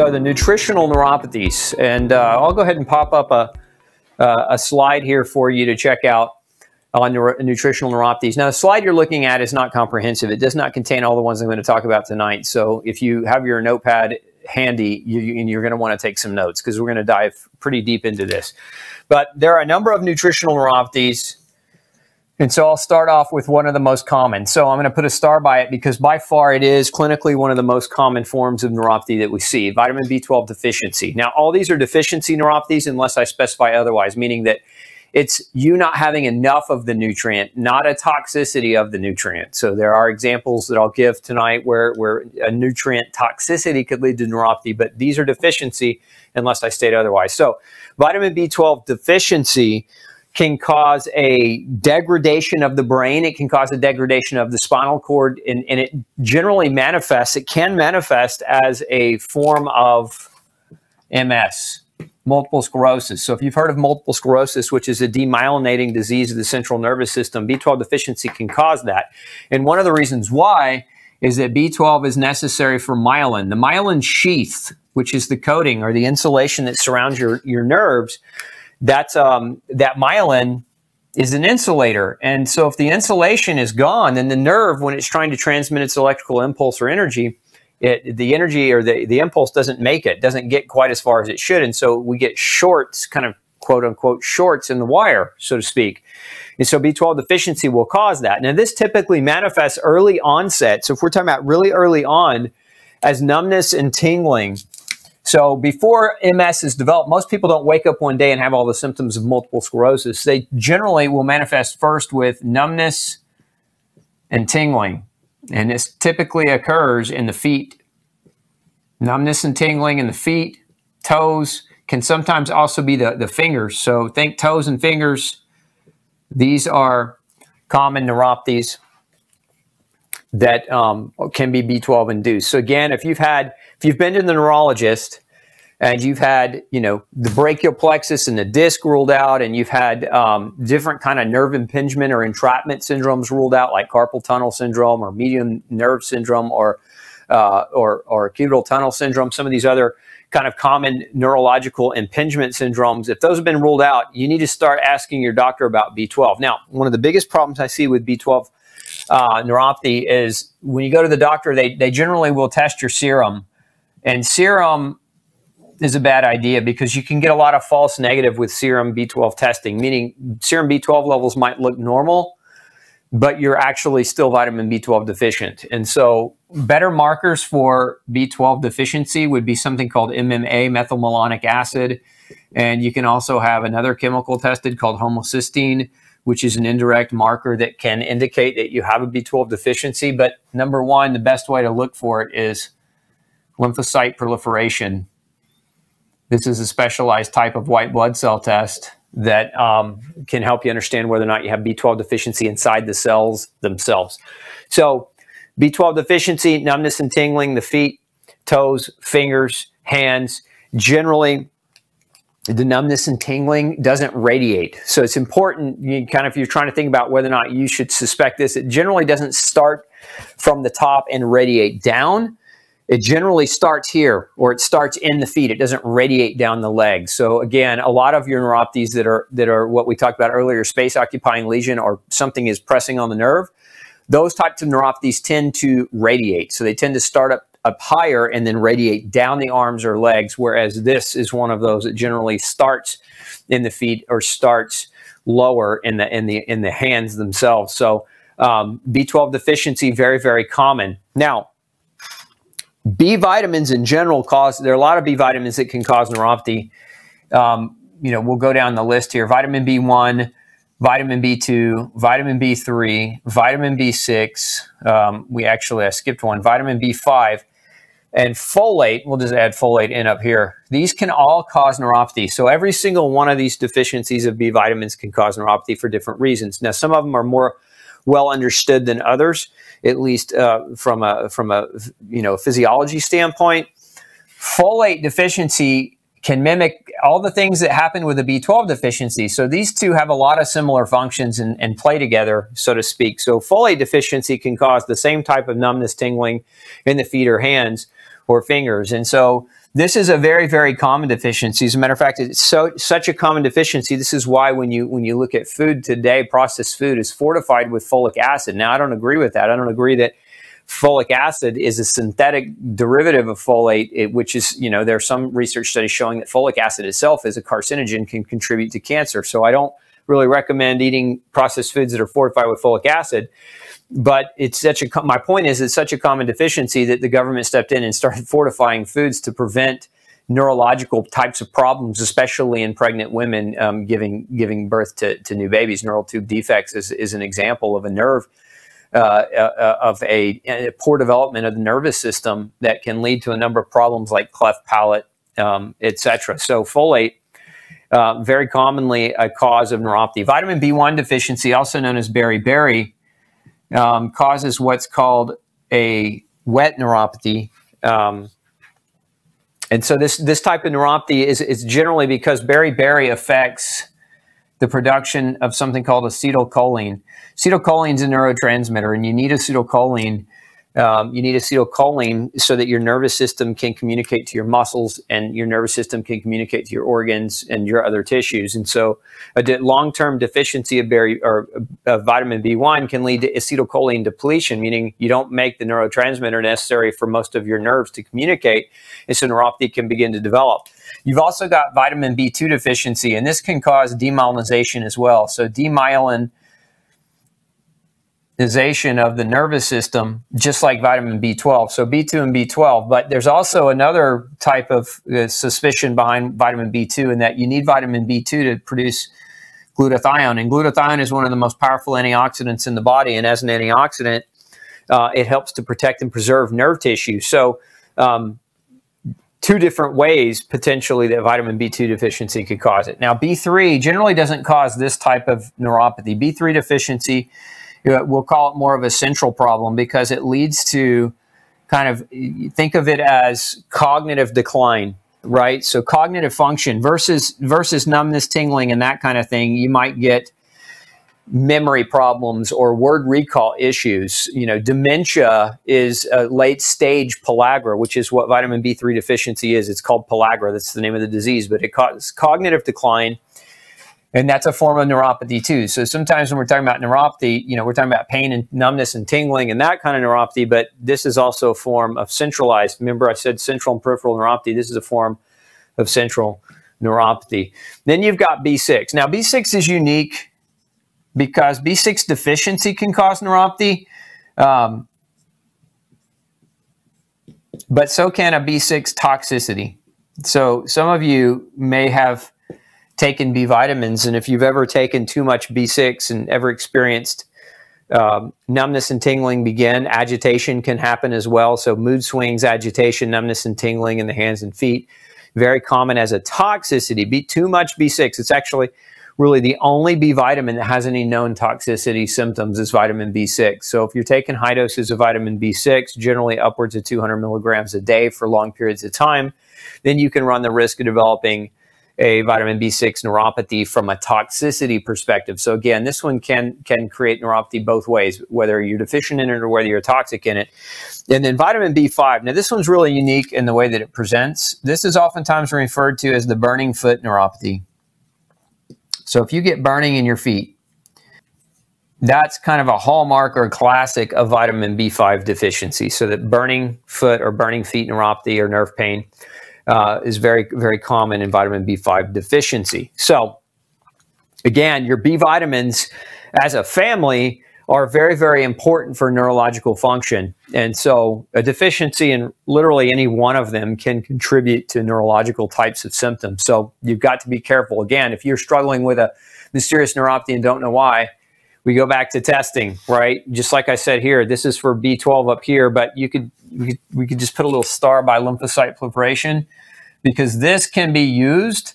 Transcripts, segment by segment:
So the nutritional neuropathies, and uh, I'll go ahead and pop up a, uh, a slide here for you to check out on neuro nutritional neuropathies. Now, the slide you're looking at is not comprehensive. It does not contain all the ones I'm going to talk about tonight. So if you have your notepad handy, you, you're going to want to take some notes because we're going to dive pretty deep into this. But there are a number of nutritional neuropathies and so I'll start off with one of the most common. So I'm going to put a star by it because by far it is clinically one of the most common forms of neuropathy that we see, vitamin B12 deficiency. Now, all these are deficiency neuropathies unless I specify otherwise, meaning that it's you not having enough of the nutrient, not a toxicity of the nutrient. So there are examples that I'll give tonight where, where a nutrient toxicity could lead to neuropathy, but these are deficiency unless I state otherwise. So vitamin B12 deficiency can cause a degradation of the brain. It can cause a degradation of the spinal cord, and, and, it generally manifests, it can manifest as a form of MS, multiple sclerosis. So if you've heard of multiple sclerosis, which is a demyelinating disease of the central nervous system, B12 deficiency can cause that. And one of the reasons why is that B12 is necessary for myelin. The myelin sheath, which is the coating or the insulation that surrounds your, your nerves, that's um, that myelin is an insulator. And so if the insulation is gone, then the nerve, when it's trying to transmit its electrical impulse or energy, it, the energy or the, the impulse doesn't make it, doesn't get quite as far as it should. And so we get shorts, kind of quote unquote shorts in the wire, so to speak. And so B12 deficiency will cause that. Now, this typically manifests early onset. So if we're talking about really early on as numbness and tingling, so before MS is developed, most people don't wake up one day and have all the symptoms of multiple sclerosis. They generally will manifest first with numbness and tingling. And this typically occurs in the feet. Numbness and tingling in the feet, toes, can sometimes also be the, the fingers. So think toes and fingers. These are common neuropathies that um, can be B12 induced. So again, if you've had if you've been to the neurologist and you've had, you know, the brachial plexus and the disc ruled out, and you've had um, different kind of nerve impingement or entrapment syndromes ruled out, like carpal tunnel syndrome or median nerve syndrome or uh, or or cubital tunnel syndrome, some of these other kind of common neurological impingement syndromes. If those have been ruled out, you need to start asking your doctor about B12. Now, one of the biggest problems I see with B12 uh, neuropathy is when you go to the doctor, they, they generally will test your serum and serum is a bad idea because you can get a lot of false negative with serum B12 testing, meaning serum B12 levels might look normal, but you're actually still vitamin B12 deficient. And so, better markers for B12 deficiency would be something called MMA, methylmalonic acid. And you can also have another chemical tested called homocysteine, which is an indirect marker that can indicate that you have a B12 deficiency. But number one, the best way to look for it is lymphocyte proliferation. This is a specialized type of white blood cell test that um, can help you understand whether or not you have B12 deficiency inside the cells themselves. So, B12 deficiency, numbness and tingling, the feet, toes, fingers, hands. Generally, the numbness and tingling doesn't radiate. So it's important, you kind of, if you're trying to think about whether or not you should suspect this, it generally doesn't start from the top and radiate down it generally starts here or it starts in the feet. It doesn't radiate down the legs. So again, a lot of your neuropathies that are that are what we talked about earlier, space occupying lesion or something is pressing on the nerve, those types of neuropathies tend to radiate. So they tend to start up up higher and then radiate down the arms or legs, whereas this is one of those that generally starts in the feet or starts lower in the in the in the hands themselves. So um, B12 deficiency very very common. Now B vitamins in general cause, there are a lot of B vitamins that can cause neuropathy. Um, you know, we'll go down the list here. Vitamin B1, vitamin B2, vitamin B3, vitamin B6. Um, we actually, I skipped one, vitamin B5 and folate. We'll just add folate in up here. These can all cause neuropathy. So every single one of these deficiencies of B vitamins can cause neuropathy for different reasons. Now, some of them are more well understood than others at least uh, from a from a you know physiology standpoint. Folate deficiency can mimic all the things that happen with a B12 deficiency. So these two have a lot of similar functions and, and, play together, so to speak. So folate deficiency can cause the same type of numbness, tingling in the feet or hands or fingers. And so this is a very, very common deficiency. As a matter of fact, it's so such a common deficiency. This is why when you when you look at food today, processed food is fortified with folic acid. Now, I don't agree with that. I don't agree that folic acid is a synthetic derivative of folate, it, which is, you know, there are some research studies showing that folic acid itself is a carcinogen can contribute to cancer. So I don't really recommend eating processed foods that are fortified with folic acid. But it's such a, my point is it's such a common deficiency that the government stepped in and started fortifying foods to prevent neurological types of problems, especially in pregnant women um, giving giving birth to, to new babies. Neural tube defects is, is an example of a nerve uh, uh, of a, a, poor development of the nervous system that can lead to a number of problems like cleft palate, um, etc. So folate. Uh, very commonly a cause of neuropathy. Vitamin B1 deficiency, also known as beriberi, um, causes what's called a wet neuropathy. Um, and so this, this type of neuropathy is, is generally because beriberi affects the production of something called acetylcholine. Acetylcholine is a neurotransmitter, and you need acetylcholine um, you need acetylcholine so that your nervous system can communicate to your muscles and your nervous system can communicate to your organs and your other tissues. And so, a de- long-term deficiency of, berry, or, of vitamin B1 can lead to acetylcholine depletion, meaning you don't make the neurotransmitter necessary for most of your nerves to communicate, and so neuropathy can begin to develop. You've also got vitamin B2 deficiency, and this can cause demyelinization as well. So, demyelin of the nervous system, just like vitamin B12. So B2 and B12. But there's also another type of uh, suspicion behind vitamin B2 in that you need vitamin B2 to produce glutathione. And glutathione is one of the most powerful antioxidants in the body. And as an antioxidant, uh, it helps to protect and preserve nerve tissue. So, um, two different ways potentially that vitamin B2 deficiency could cause it. Now, B3 generally doesn't cause this type of neuropathy. B3 deficiency we'll call it more of a central problem because it leads to kind of think of it as cognitive decline right? So cognitive function versus versus numbness tingling and that kind of thing you might get memory problems or word recall issues. You know dementia is a late stage pellagra which is what vitamin b3 deficiency is. It's called pellagra. That's the name of the disease but it causes cognitive decline and that's a form of neuropathy too. So sometimes when we're talking about neuropathy, you know, we're talking about pain and numbness and tingling and that kind of neuropathy, but this is also a form of centralized. Remember, I said central and peripheral neuropathy. This is a form of central neuropathy. Then you've got B6. Now, B6 is unique because B6 deficiency can cause neuropathy, um, but so can a B6 toxicity. So some of you may have taken B vitamins, and if you've ever taken too much B6 and ever experienced um, numbness and tingling begin, agitation can happen as well. So mood swings, agitation, numbness and tingling in the hands and feet, very common as a toxicity. Be too much B6. It's actually really the only B vitamin that has any known toxicity symptoms is vitamin B6. So if you're taking high doses of vitamin B6, generally upwards of 200 milligrams a day for long periods of time, then you can run the risk of developing a vitamin B6 neuropathy from a toxicity perspective. So again, this one can can create neuropathy both ways, whether you're deficient in it or whether you're toxic in it. And then vitamin B5. Now this one's really unique in the way that it presents. This is oftentimes referred to as the burning foot neuropathy. So if you get burning in your feet, that's kind of a hallmark or classic of vitamin B5 deficiency. So that burning foot or burning feet neuropathy or nerve pain uh, is very, very common in vitamin B5 deficiency. So, again, your B vitamins as a family are very, very important for neurological function. And so, a deficiency in literally any one of them can contribute to neurological types of symptoms. So, you've got to be careful. Again, if you're struggling with a mysterious neuropathy and don't know why, we go back to testing, right? Just like I said here, this is for B12 up here, but you could we could, just put a little star by lymphocyte proliferation because this can be used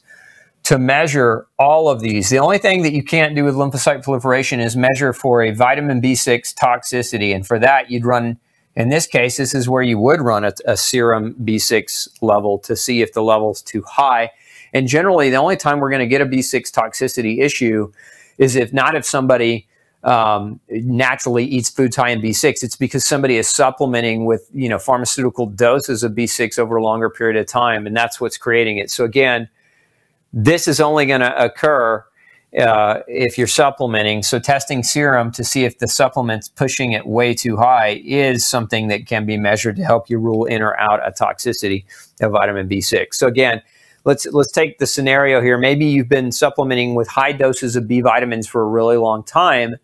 to measure all of these. The only thing that you can't do with lymphocyte proliferation is measure for a vitamin B6 toxicity. And for that, you'd run, in this case, this is where you would run a, a serum B6 level to see if the level's too high. And generally, the only time we're going to get a B6 toxicity issue is if not if somebody um, naturally eats foods high in B6. It's because somebody is supplementing with you know pharmaceutical doses of B6 over a longer period of time, and that's what's creating it. So again, this is only going to occur uh, if you're supplementing. So testing serum to see if the supplement's pushing it way too high is something that can be measured to help you rule in or out a toxicity of vitamin B6. So again, let's let's take the scenario here. Maybe you've been supplementing with high doses of B vitamins for a really long time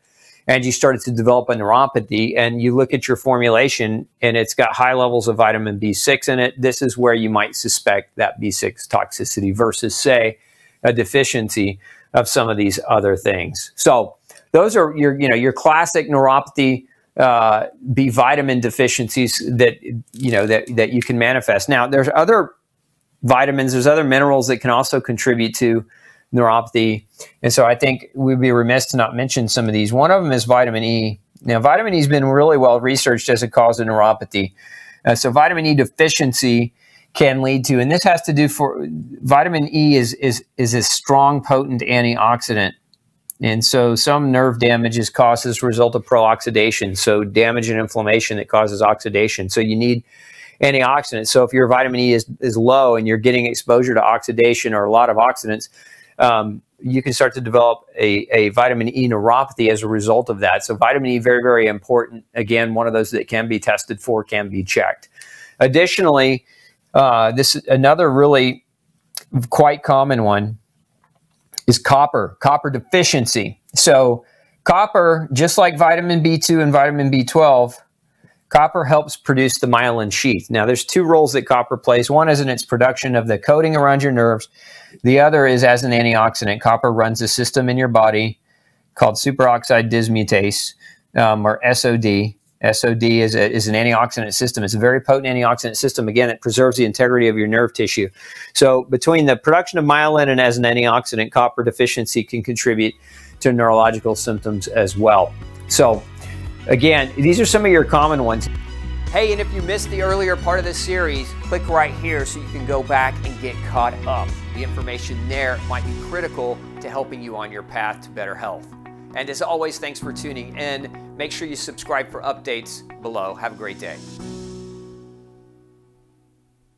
and you started to develop a neuropathy and you look at your formulation and it's got high levels of vitamin B6 in it, this is where you might suspect that B6 toxicity versus, say, a deficiency of some of these other things. So those are your, you know, your classic neuropathy uh, B vitamin deficiencies that you know that that you can manifest. Now, there's other vitamins, there's other minerals that can also contribute to neuropathy. And so I think we'd be remiss to not mention some of these. One of them is vitamin E. Now, vitamin E has been really well researched as a cause of neuropathy. Uh, so vitamin E deficiency can lead to, and this has to do for vitamin E is is is a strong, potent antioxidant. And so some nerve damage is caused as a result of pro-oxidation. So damage and inflammation that causes oxidation. So you need antioxidants. So if your vitamin E is, is low and you're getting exposure to oxidation or a lot of oxidants, um, you can start to develop a, a, vitamin E neuropathy as a result of that. So vitamin E, very, very important. Again, one of those that can be tested for, can be checked. Additionally, uh, this another really quite common one is copper, copper deficiency. So copper, just like vitamin B2 and vitamin B12, Copper helps produce the myelin sheath. Now, there's two roles that copper plays. One is in its production of the coating around your nerves. The other is as an antioxidant. Copper runs a system in your body called superoxide dismutase, um, or SOD. SOD is, a, is an antioxidant system. It's a very potent antioxidant system. Again, it preserves the integrity of your nerve tissue. So, between the production of myelin and as an antioxidant, copper deficiency can contribute to neurological symptoms as well. So, Again, these are some of your common ones. Hey, and if you missed the earlier part of this series, click right here so you can go back and get caught up. The information there might be critical to helping you on your path to better health. And as always, thanks for tuning in. Make sure you subscribe for updates below. Have a great day.